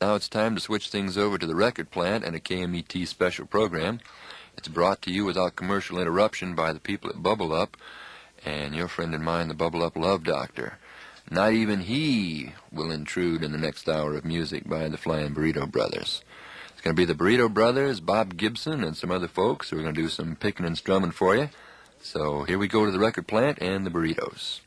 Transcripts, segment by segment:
Now it's time to switch things over to the record plant and a KMET special program. It's brought to you without commercial interruption by the people at Bubble Up and your friend and mine, the Bubble Up Love Doctor. Not even he will intrude in the next hour of music by the Flying Burrito Brothers. It's going to be the Burrito Brothers, Bob Gibson, and some other folks who are going to do some picking and strumming for you. So here we go to the record plant and the burritos.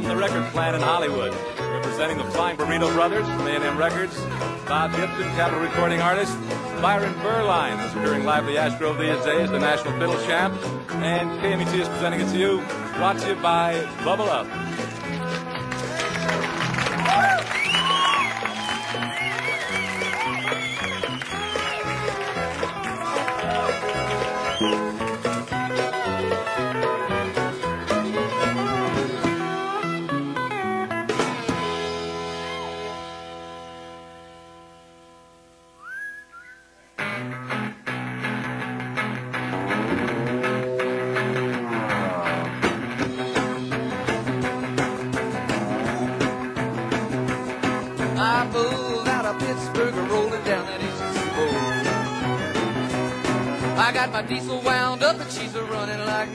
From the record plant in Hollywood, representing the Flying Burrito Brothers from A&M Records, Bob Gibson, Capitol recording artist, Byron Berline is appearing live at the Ashgrove these days, the national fiddle champ, and KMET is presenting it to you, brought to you by Bubble Up.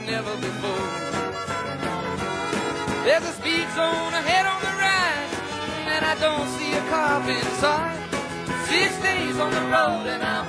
Never before. There's a speed zone ahead on the right, and I don't see a cop inside. Six days on the road, and I'm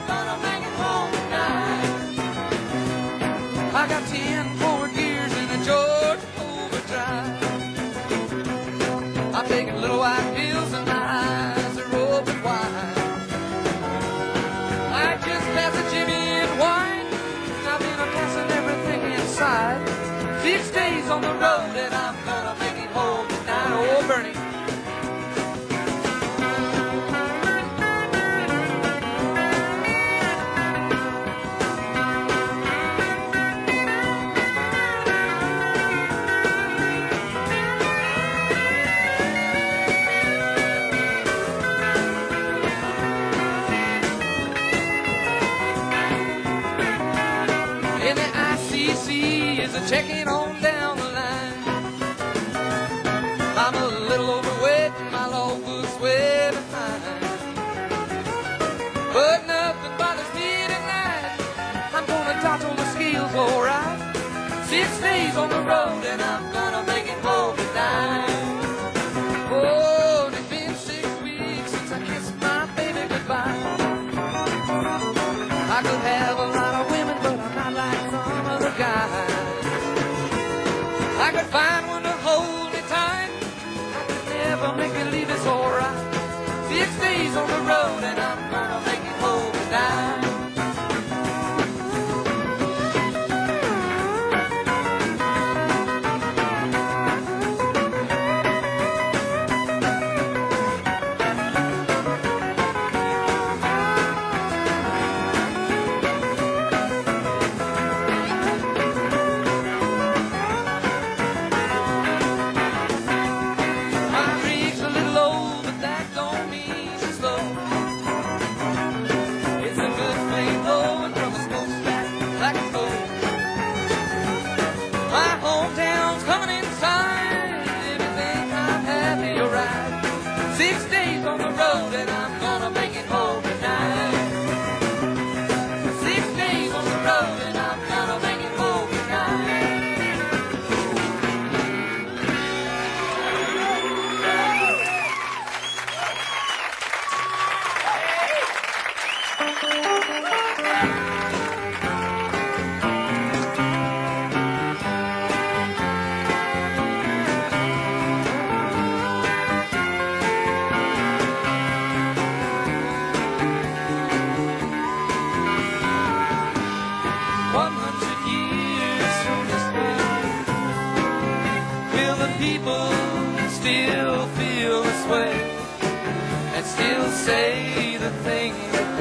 on the road and I'm gonna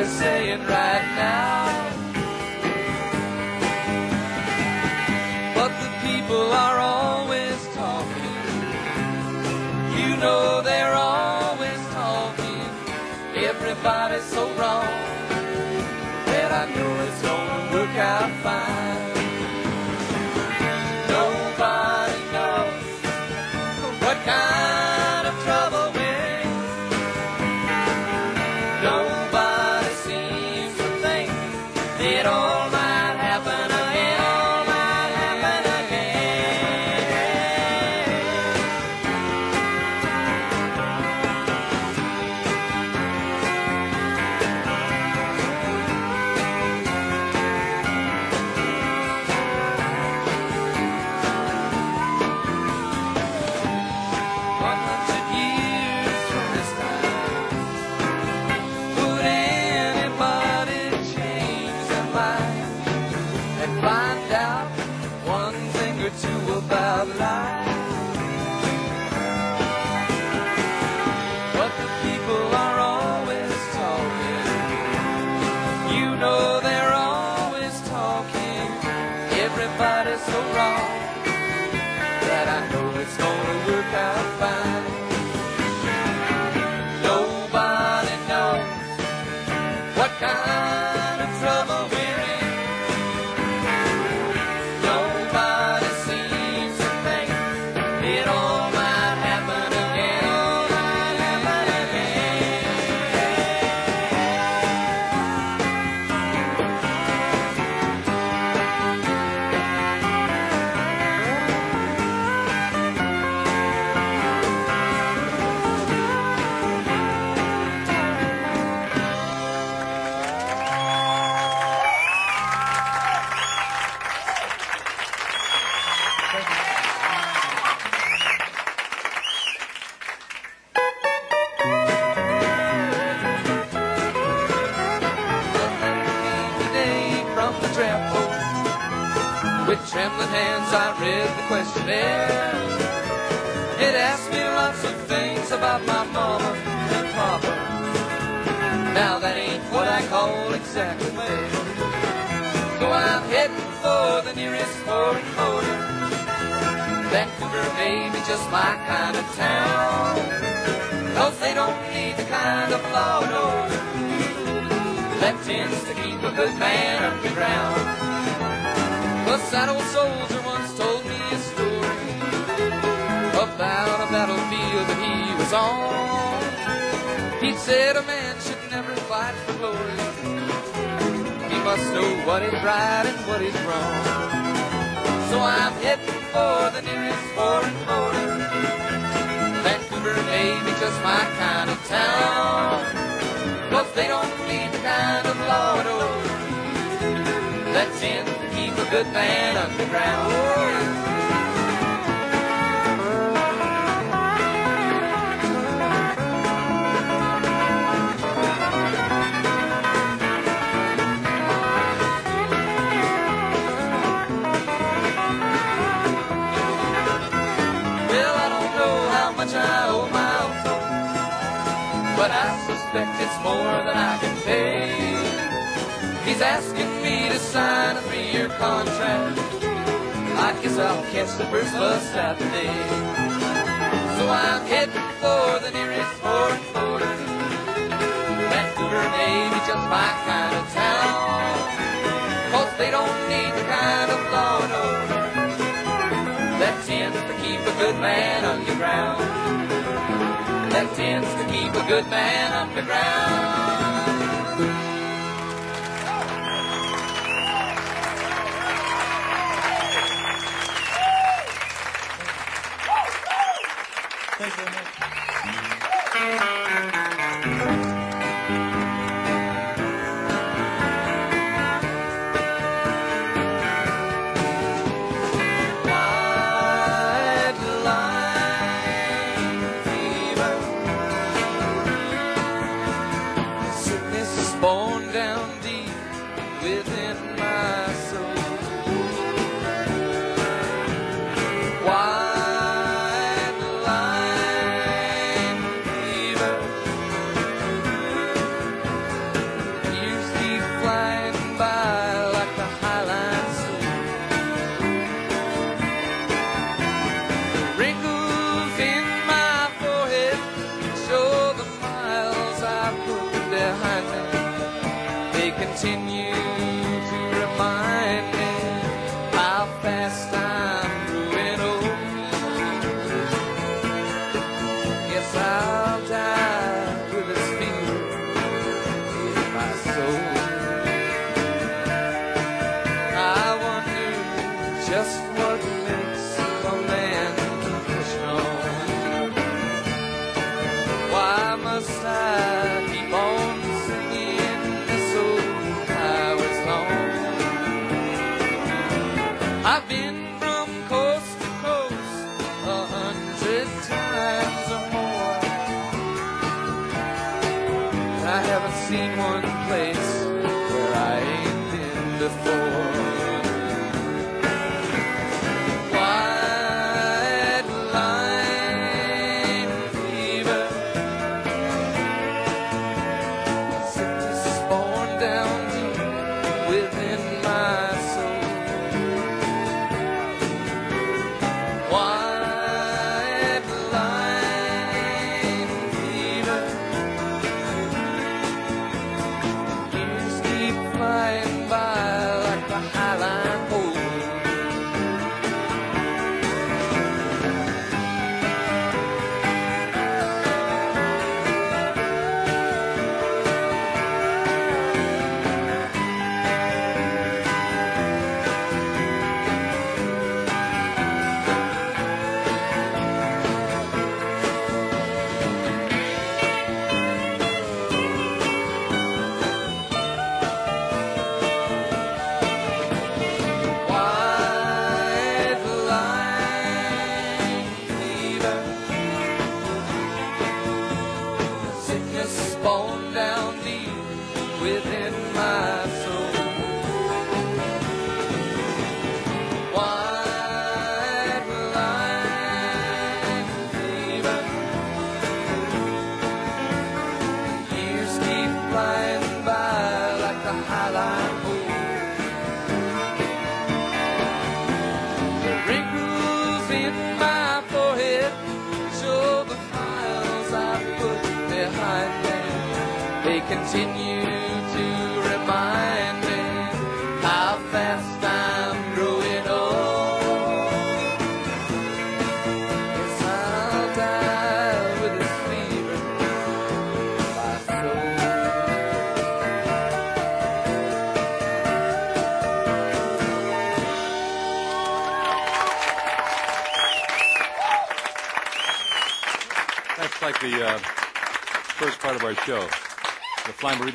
they're saying right now? But the people are always talking. You know they're always talking. Everybody's so wrong that I know it's gonna work out fine. What foreign border. Vancouver may be just my kind of town. Cause they don't need the kind of law order that tends to keep a good man underground. A sad old soldier once told me a story about a battlefield that he was on. He said a man should never fight for glory. He must know what is right and what is wrong. So I'm heading for the nearest foreign border. Vancouver may be just my kind of town. Cause they don't need the kind of law and order oh. that tends to keep a good man underground. Suspect it's more than I can pay. He's asking me to sign a three-year contract. I guess I'll catch the first bus out today. So I'm heading for the nearest foreign border. Vancouver may be just my kind of town. Cause they don't need the kind of law and order that tends to keep a good man underground that tends to keep a good man underground. White down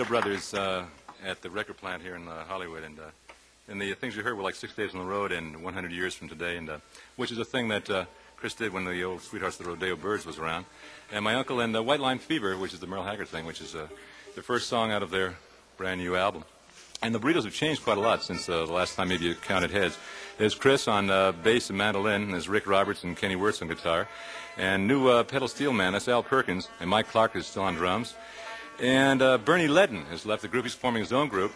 The Brothers uh, at the record plant here in uh, Hollywood. And, uh, and the things you heard were like Six Days on the Road and 100 Years from Today, and uh, which is a thing that uh, Chris did when the old Sweethearts of the Rodeo Byrds was around. And my uncle and uh, White Line Fever, which is the Merle Haggard thing, which is the first song out of their brand new album. And the Burritos have changed quite a lot since the last time maybe you counted heads. There's Chris on bass and mandolin, and there's Rick Roberts and Kenny Wertz on guitar. And new pedal steel man, that's Al Perkins, and Mike Clarke is still on drums. And uh, Bernie Leadon has left the group. He's forming his own group,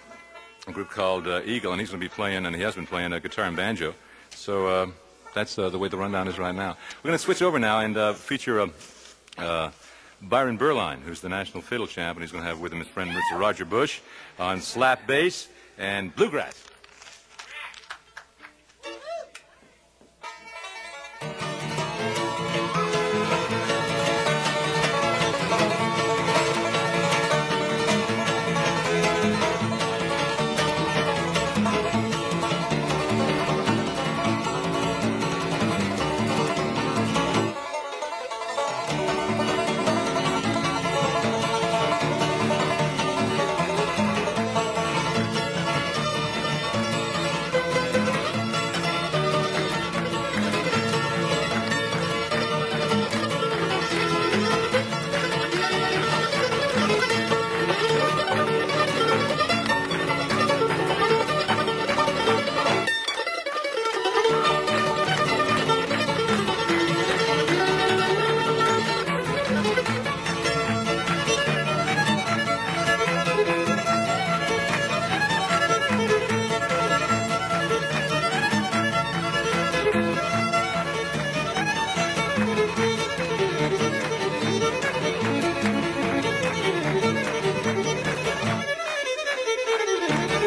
a group called uh, Eagle, and he's going to be playing, and he has been playing uh, guitar and banjo. So uh, that's uh, the way the rundown is right now. We're going to switch over now and uh, feature uh, Byron Berline, who's the national fiddle champ, and he's going to have with him his friend Mr. Roger Bush on slap bass and bluegrass.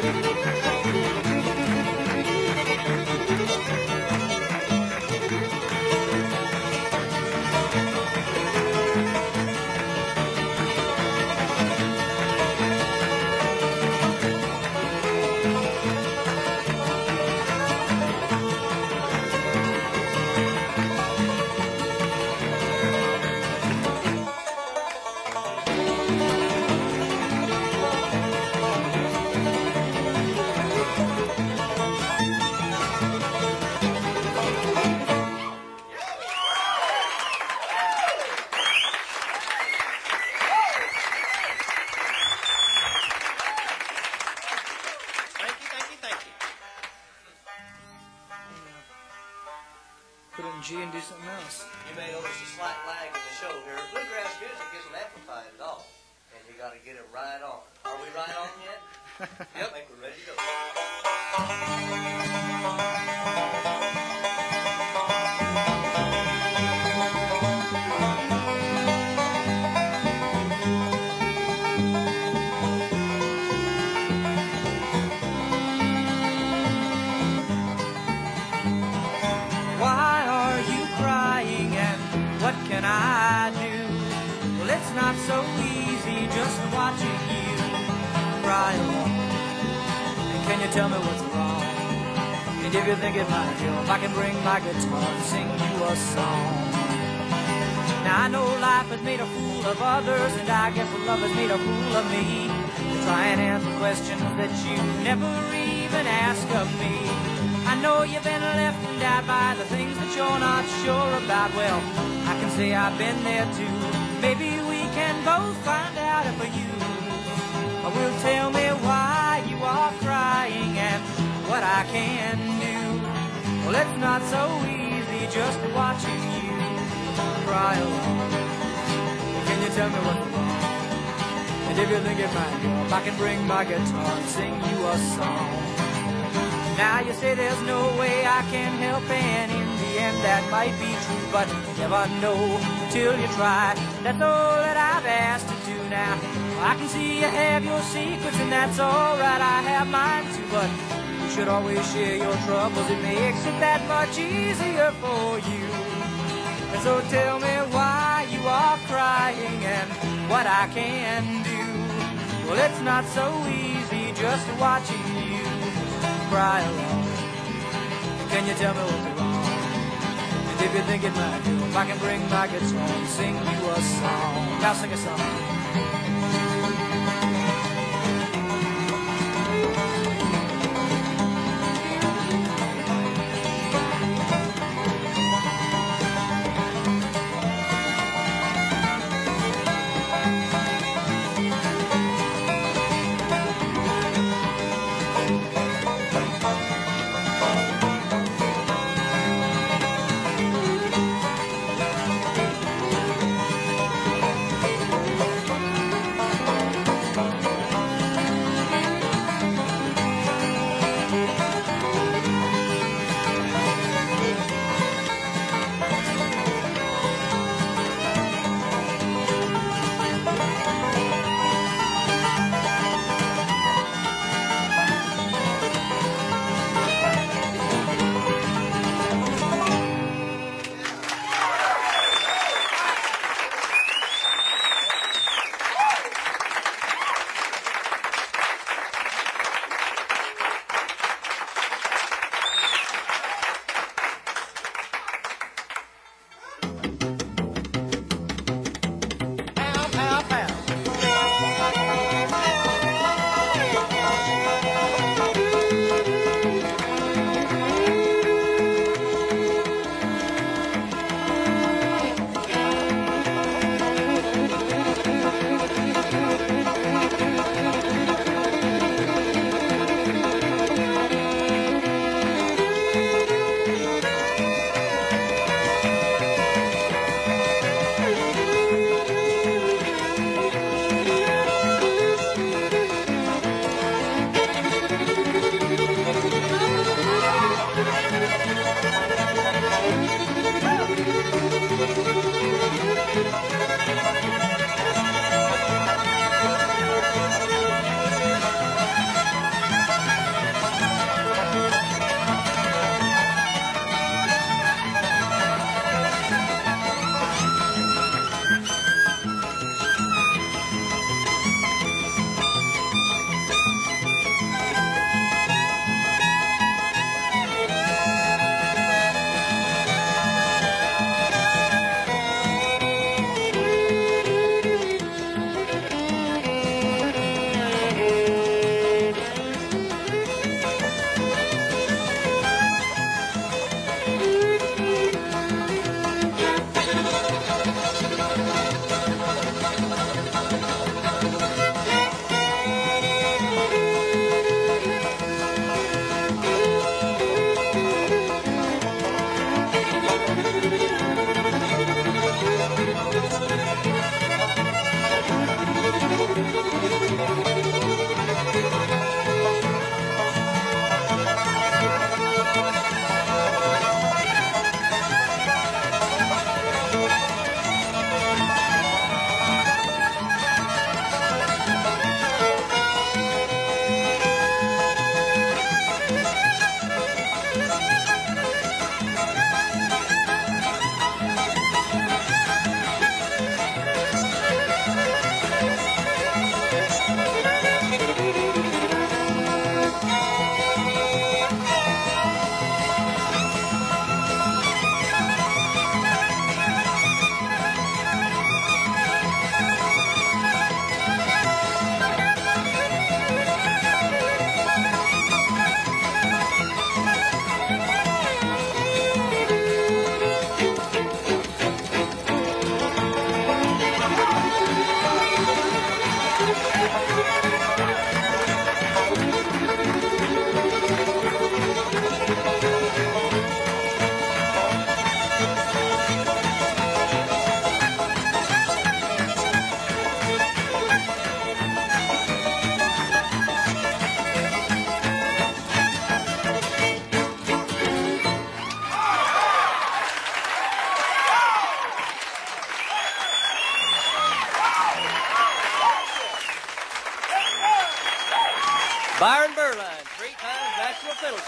Thank you're about. Well, I can say I've been there too. Maybe we can both find out if you will tell me why you are crying and what I can do. Well, it's not so easy just watching you cry alone. Can you tell me what's wrong? And if you think it might help, I can bring my guitar and sing you a song. Now you say there's no way I can help, that might be true, but you never know till you try. That's all that I've asked to do now. I can see you have your secrets, and that's alright, I have mine too, but you should always share your troubles. It makes it that much easier for you. And so tell me why you are crying and what I can do. Well, it's not so easy just watching you cry alone. Can you tell me what's wrong? And if you think it might do, if I can bring my guitar and sing you a song, now sing a song.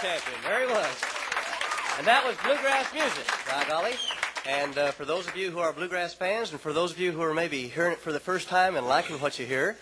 Champion. There he was. And that was bluegrass music, by golly. And uh, for those of you who are bluegrass fans, and for those of you who are maybe hearing it for the first time and liking what you hear,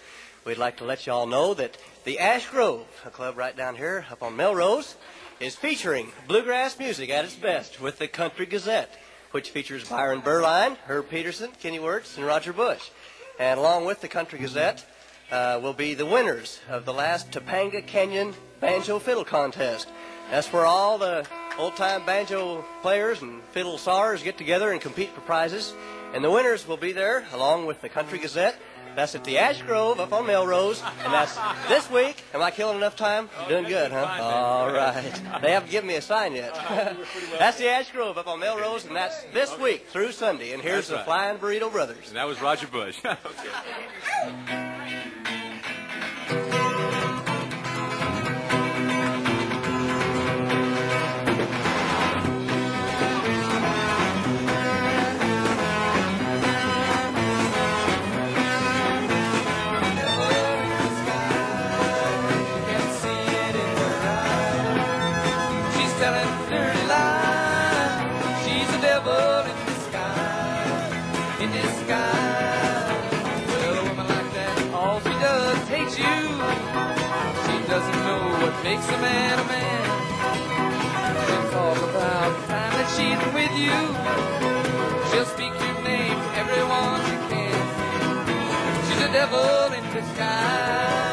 we'd like to let you all know that the Ash Grove, a club right down here up on Melrose, is featuring bluegrass music at its best with the Country Gazette, which features Byron Berline, Herb Pedersen, Kenny Wertz, and Roger Bush. And along with the Country Gazette uh, will be the winners of the last Topanga Canyon Banjo Fiddle Contest. That's where all the old-time banjo players and fiddle stars get together and compete for prizes. And the winners will be there along with the Country Gazette. That's at the Ash Grove up on Melrose, and that's this week. Am I killing enough time? Oh, doing good, huh? All right. They haven't given me a sign yet. that's the Ash Grove up on Melrose, and that's this week through Sunday. And here's That's the right. Flying Burrito Brothers. And that was Roger Bush. okay. Makes a man a man. She'll talk about time that she's with you. She'll speak your name to everyone she can. She's a devil in disguise.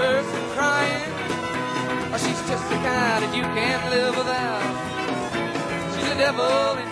To see crying, or she's just the kind that you can't live without. She's a devil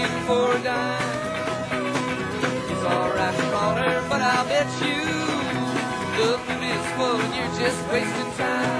looking for a dime. It's alright to call but I'll bet you is full and you're just wasting time.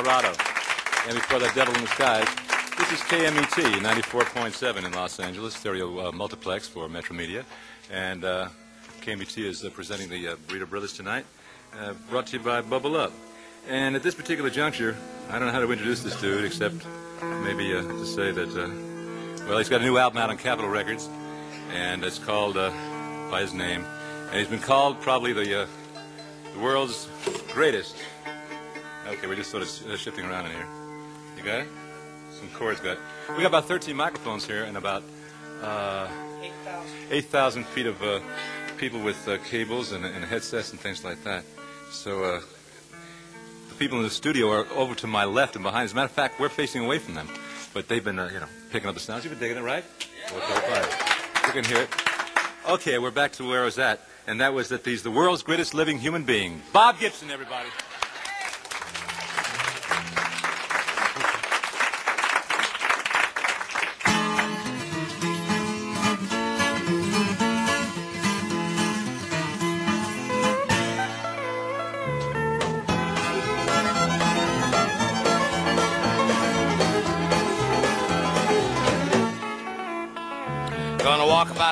Colorado. And before that, Devil in Disguise. This is KMET 94.7 in Los Angeles, stereo uh, multiplex for Metromedia. And uh, KMET is uh, presenting the uh, Burrito Brothers tonight, uh, brought to you by Bubble Up. And at this particular juncture, I don't know how to introduce this dude except maybe uh, to say that, well, he's got a new album out on Capitol Records, and it's called by his name. And he's been called probably the, the world's greatest. Okay, we're just sort of uh, shifting around in here. You got it? Some chords got. We got about 13 microphones here and about uh, 8,000 feet of uh, people with uh, cables and, and headsets and things like that. So uh, the people in the studio are over to my left and behind. As a matter of fact, we're facing away from them. But they've been, uh, you know, picking up the sounds. You've been digging it, right? Okay, fine. You can hear it. Okay, we're back to where I was at, and that was that he's the world's greatest living human being. Bob Gibson, everybody.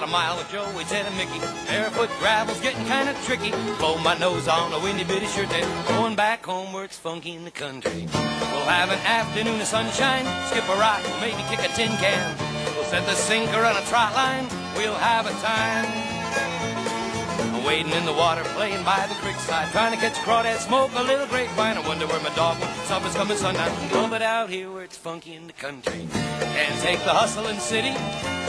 Mile of Joe, we Ted and Mickey. Barefoot gravel's getting kinda tricky. Blow my nose on a windy bitty shirt then. Going back home where it's funky in the country. We'll have an afternoon of sunshine, skip a rock, maybe kick a tin can. We'll set the sinker on a trot line, we'll have a time. Wading in the water, playing by the creek side, trying to catch a crawdad, smoke a little grapevine. I wonder where my dog went. Supper's coming sundown. But out here where it's funky in the country, can't take the hustle in the city.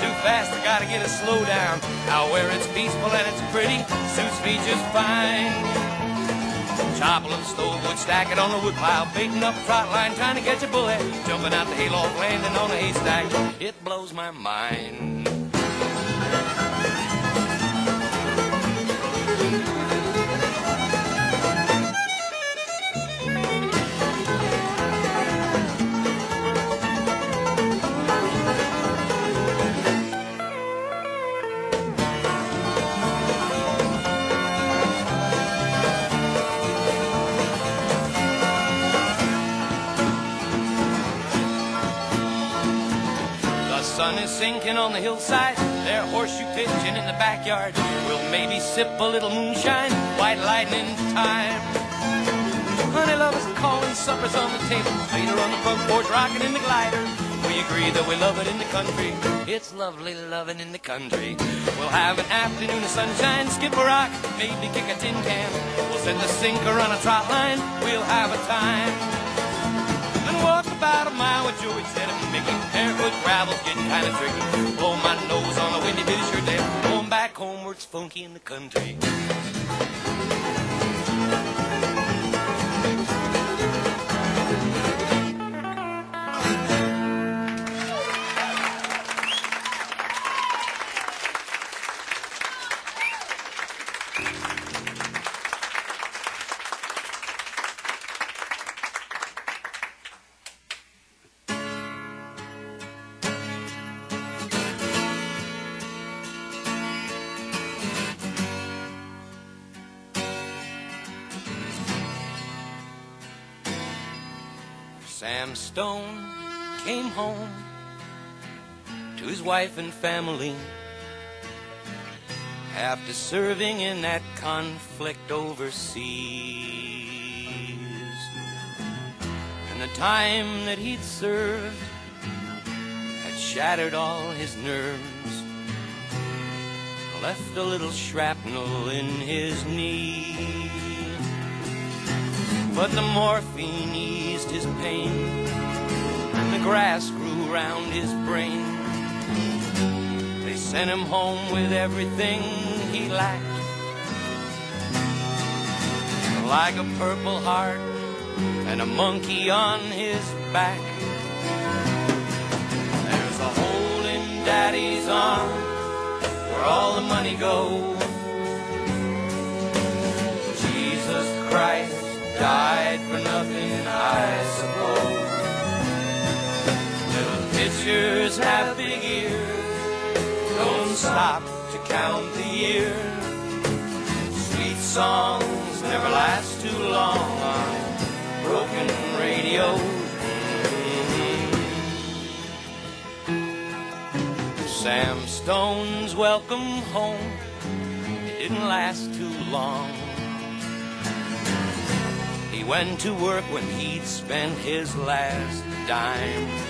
Too fast, I gotta get a slow down. Out where it's peaceful and it's pretty, suits me just fine. Chopping stove wood, stack it on the woodpile, baiting up a trot line, trying to catch a bullhead, jumping out the hayloft, landing on a haystack. It blows my mind. The sun is sinking on the hillside. They're horseshoe pitching in the backyard. We'll maybe sip a little moonshine, white lightning time. Honey love is calling, supper's on the table. Later on the front porch, rocking in the glider. We agree that we love it in the country. It's lovely loving in the country. We'll have an afternoon of sunshine, skip a rock, maybe kick a tin can. We'll send the sinker on a trot line. We'll have a time. And walk about a mile with Joey said I'm making barefoot gravel's getting kind of tricky. Blow my nose on a windy bitty shirt there. Going back home it's funky in the country. Home to his wife and family after serving in that conflict overseas. And the time that he'd served had shattered all his nerves, left a little shrapnel in his knee. But the morphine eased his pain, and the grass grew round his brain. They sent him home with everything he lacked. Like a purple heart and a monkey on his back. There's a hole in daddy's arm where all the money goes. Jesus Christ died for nothing, I suppose. Have big ears, don't stop to count the years. Sweet songs never last too long on broken radios. Sam Stone's welcome home, it didn't last too long. He went to work when he'd spent his last dime.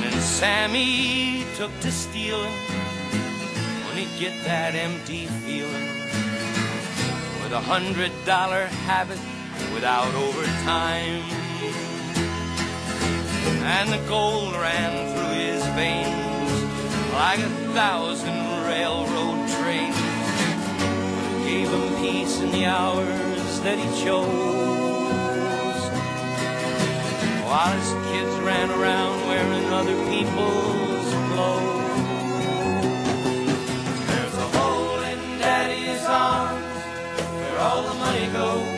And Sammy took to stealing when he'd get that empty feeling. With a hundred dollar habit without overtime. And the gold ran through his veins like a thousand railroad trains. Gave him peace in the hours that he chose. While his kids ran around wearing other people's clothes. There's a hole in daddy's arms where all the money goes.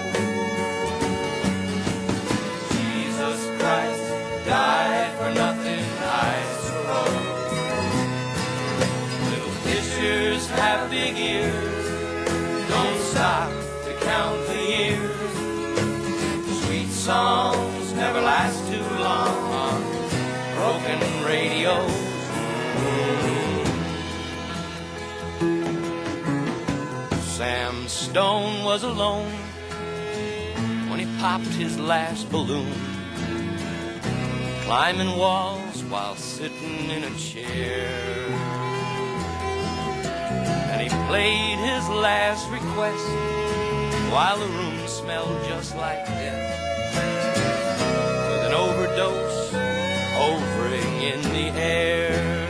Jesus Christ died for nothing, I suppose. Little fishers have big ears, don't stop to count the years. Sweet songs never Stone was alone when he popped his last balloon, climbing walls while sitting in a chair. And he played his last request while the room smelled just like death. With an overdose hovering in the air.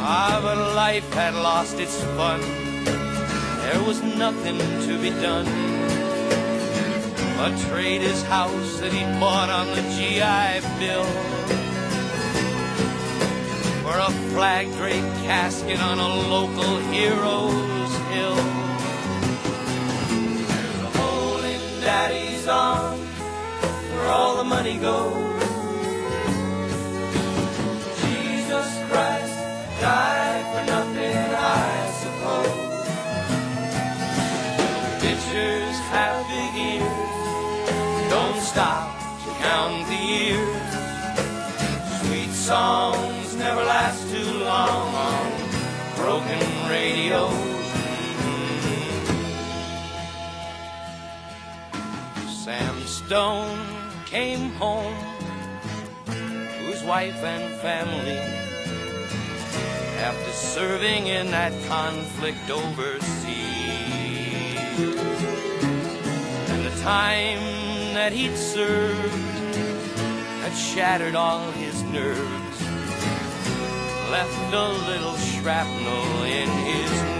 Ah, but life had lost its fun. There was nothing to be done but trade his house that he bought on the GI Bill for a flag draped casket on a local hero's hill. There's a hole in daddy's arm where all the money goes. Stop to count the years. Sweet songs never last too long on broken radios. Sam Stone came home his wife and family after serving in that conflict overseas. And the time that he'd served had shattered all his nerves, left a little shrapnel in his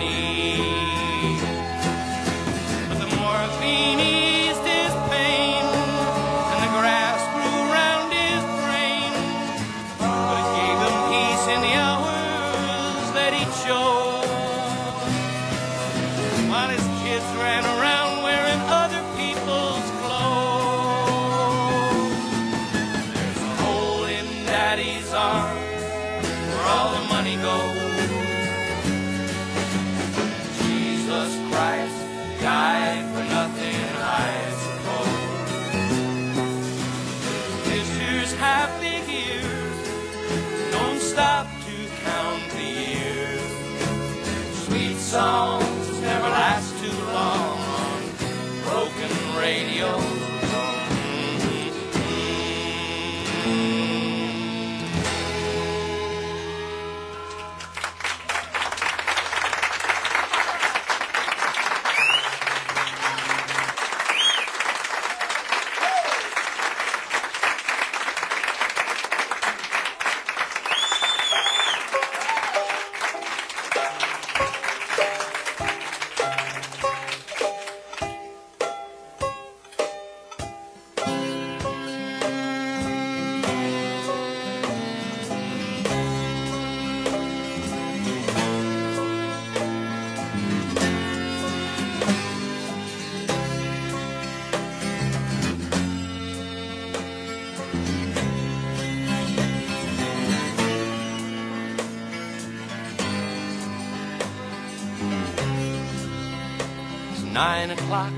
nine o'clock,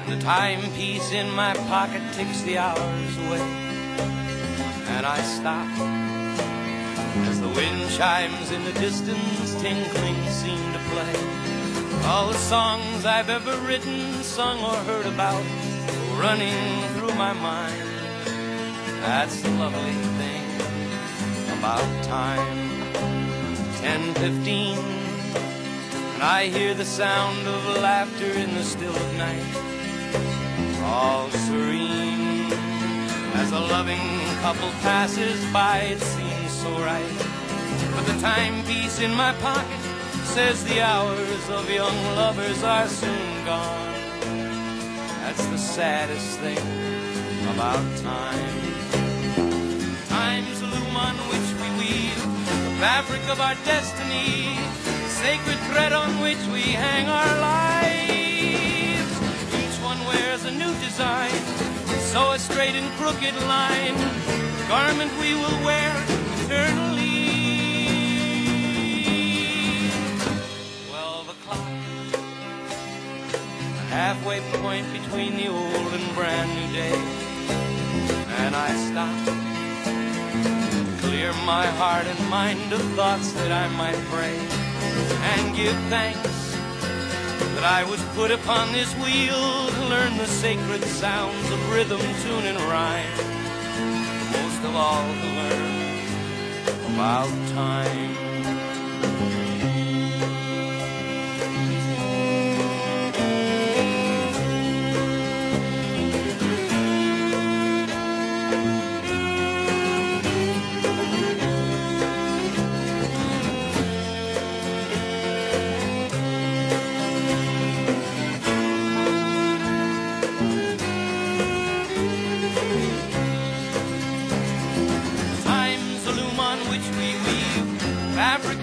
and the timepiece in my pocket ticks the hours away. And I stop as the wind chimes in the distance, tinkling seem to play. All the songs I've ever written, sung, or heard about, running through my mind. That's the lovely thing about time. Ten fifteen. I hear the sound of laughter in the still of night. All serene as a loving couple passes by, it seems so right. But the timepiece in my pocket says the hours of young lovers are soon gone. That's the saddest thing about time. Time's the loom on which we weave the fabric of our destiny sacred thread on which we hang our lives. Each one wears a new design, so a straight and crooked line, garment we will wear eternally. Twelve o'clock, a halfway point between the old and brand new day, and I stop clear my heart and mind of thoughts that I might pray and give thanks that I was put upon this wheel to learn the sacred sounds of rhythm, tune, and rhyme. Most of all, to learn about time.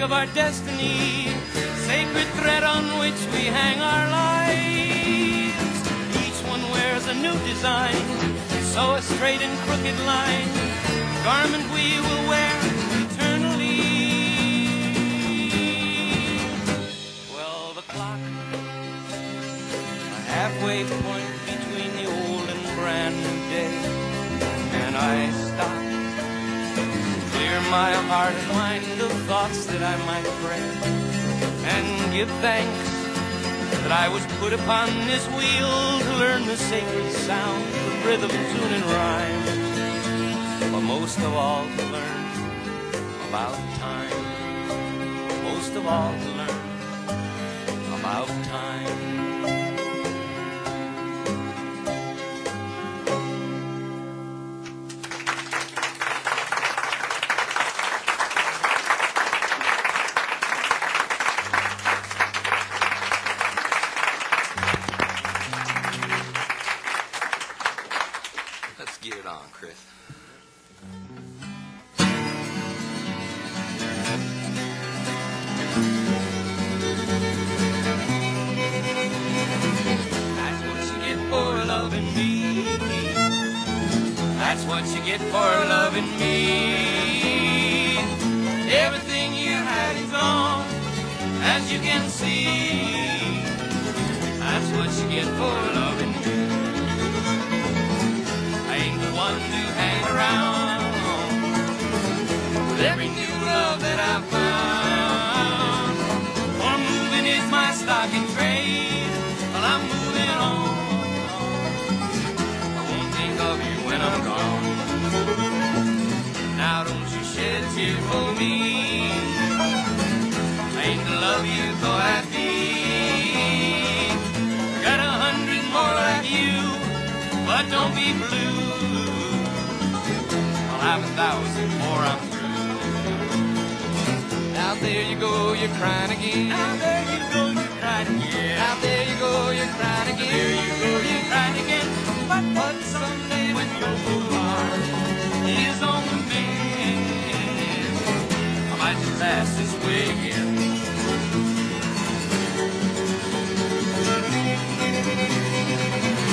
Of our destiny, sacred thread on which we hang our lives. Each one wears a new design, so a straight and crooked line, garment we will wear eternally. Twelve o'clock, a halfway point between the old and brand new day, and I my heart and mind of thoughts that I might pray and give thanks that I was put upon this wheel to learn the sacred sound of rhythm, tune, and rhyme. But most of all, to learn about time. Most of all, to learn about time. You get for loving me. I ain't the one to hang around with every new A thousand more I'm through. Now there you go, you're crying again. Now there you go, you're crying again. Now there you go, you're crying again. There you go, you're crying again. But, but someday when your heart is on the mend, I might just pass this way again. What you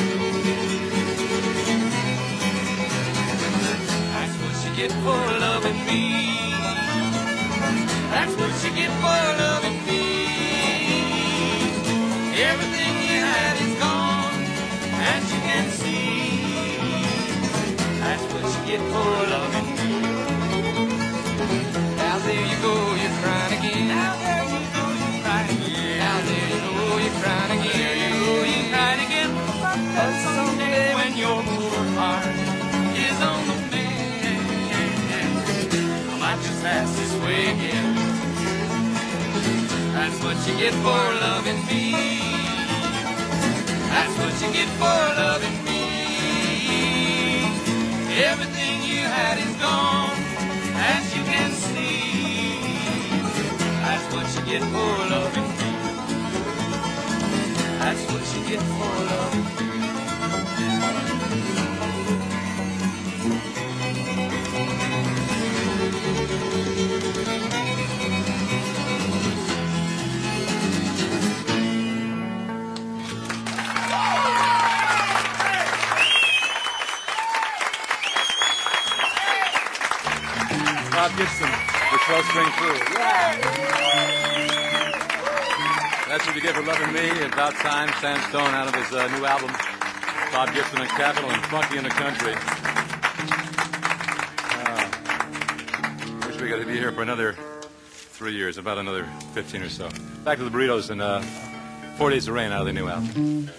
get for loving me. That's what you get for loving me. Everything you had is gone, as you can see. That's what you get for loving me. Now there you go, you're crying again. Now there you go, you're crying again. Now there you go, you're crying There this way again. That's what you get for loving me. That's what you get for loving me. Everything you had is gone, as you can see. That's what you get for loving me. That's what you get for loving me. About time, Sam Stone out of his uh, new album, Bob Gibson and Capitol and Funky in the Country. Uh, wish we could be here for another three years, about another 15 or so. Back to the burritos and uh, Four Days of Rain out of the new album.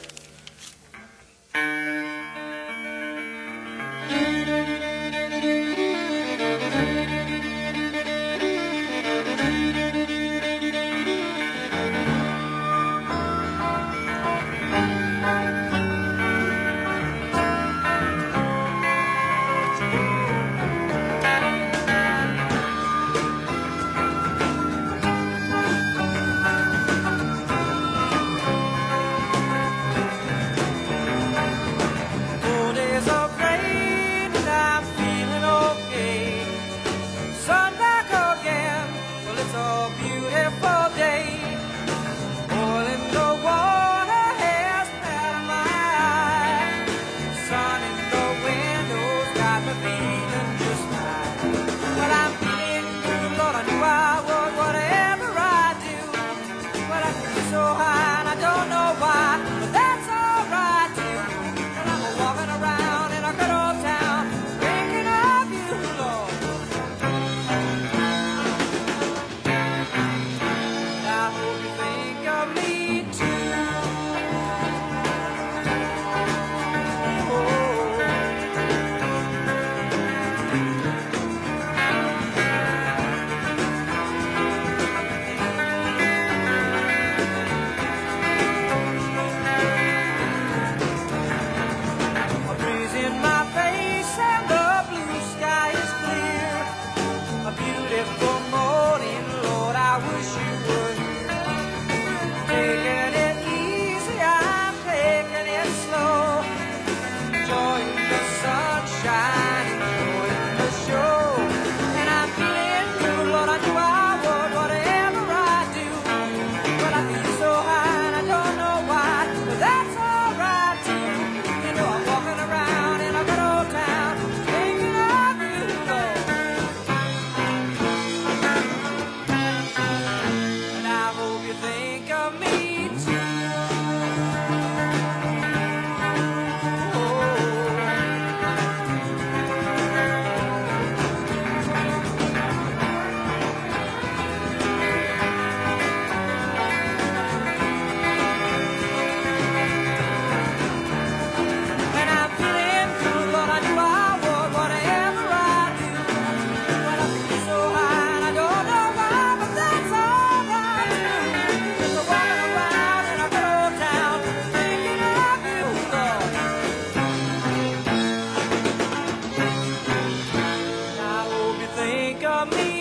me.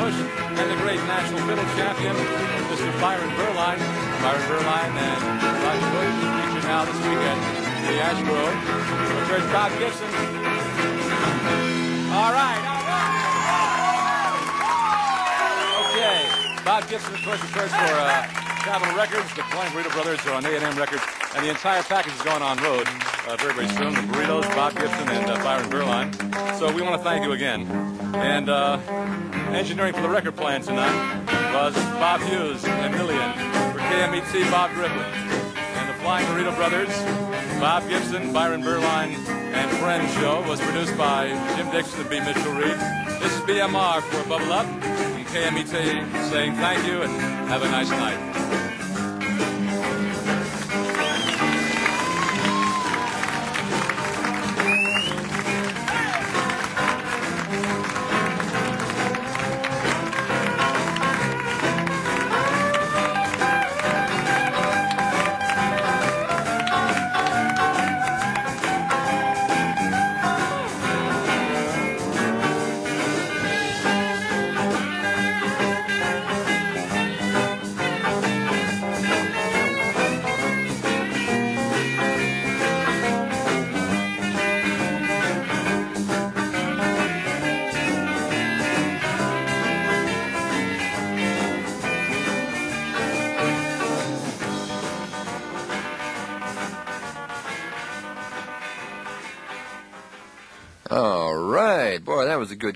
Bush, and the great national fiddle champion, Mr. Byron Berline. Byron Berline and Roger Bush featured now this weekend in the Ash Grove. Bob Gibson. All right. Okay. Bob Gibson, of course, first for uh, Capitol Records. The Flying Burrito Brothers are on A&M Records, and the entire package is going on road uh, very, very soon. The Burritos, Bob Gibson, and uh, Byron Berline. So we want to thank you again. And uh, engineering for the Record Plant tonight was Bob Hughes and Lillian. For KMET, Bob Griffin. And the Flying Burrito Brothers, Bob Gibson, Byron Berline, and Friends show was produced by Jim Dixon and B. Mitchell Reed. This is BMR for Bubble Up and KMET saying thank you and have a nice night.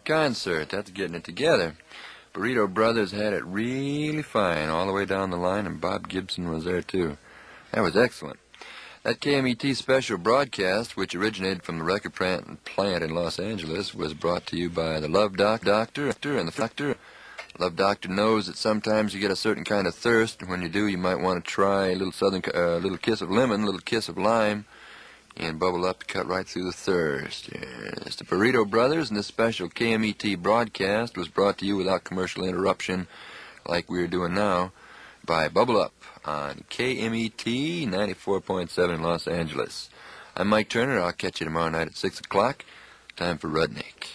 Concert. That's getting it together. Burrito Brothers had it really fine all the way down the line, and Bob Gibson was there too. That was excellent. That KMET special broadcast, which originated from the record plant plant in Los Angeles, was brought to you by the Love Doc Doctor and the Factor. Love Doctor knows that sometimes you get a certain kind of thirst, and when you do, you might want to try a little southern, uh, little kiss of lemon, a little kiss of lime, and bubble up to cut right through the thirst. Yes, the Burrito Brothers and this special KMET broadcast was brought to you without commercial interruption, like we are doing now, by Bubble Up on KMET 94.7 in Los Angeles. I'm Mike Turner. I'll catch you tomorrow night at 6 o'clock. Time for Rudnick.